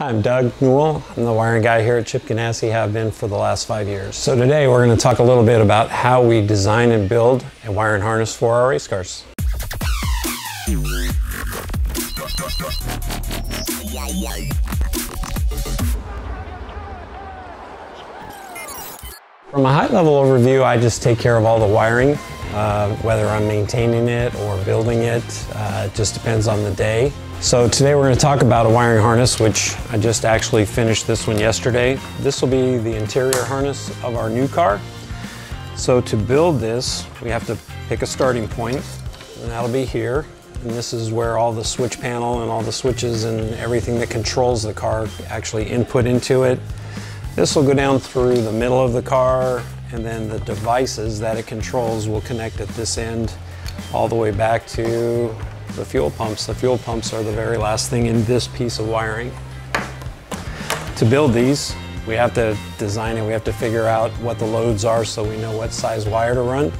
Hi, I'm Doug Newell. I'm the wiring guy here at Chip Ganassi, have been for the last five years. So today we're going to talk a little bit about how we design and build a wiring harness for our race cars. From a high level overview, I just take care of all the wiring, uh, whether I'm maintaining it or building it. Uh, it just depends on the day. So today we're going to talk about a wiring harness, which I just actually finished this one yesterday. This will be the interior harness of our new car. So to build this, we have to pick a starting point, and that'll be here. And this is where all the switch panel and all the switches and everything that controls the car actually input into it. This will go down through the middle of the car and then the devices that it controls will connect at this end all the way back to the fuel pumps. The fuel pumps are the very last thing in this piece of wiring. To build these, we have to design it, we have to figure out what the loads are so we know what size wire to run.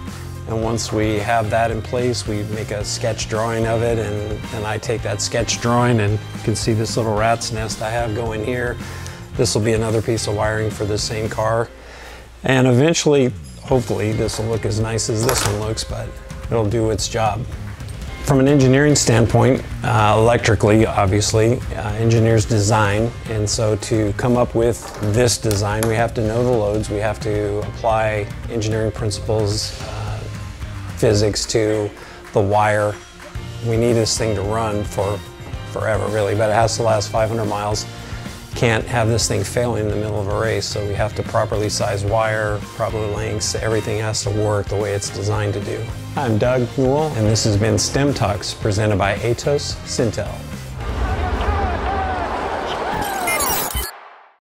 And once we have that in place, we make a sketch drawing of it and then I take that sketch drawing and you can see this little rat's nest I have going here. This will be another piece of wiring for the same car. And eventually, hopefully, this will look as nice as this one looks, but it'll do its job. From an engineering standpoint, uh, electrically, obviously, uh, engineers design, and so to come up with this design, we have to know the loads, we have to apply engineering principles, uh, physics to the wire. We need this thing to run for forever, really, but it has to last 500 miles can't have this thing failing in the middle of a race, so we have to properly size wire, proper lengths, everything has to work the way it's designed to do. I'm Doug Newell, and this has been STEM Talks presented by Atos Syntel.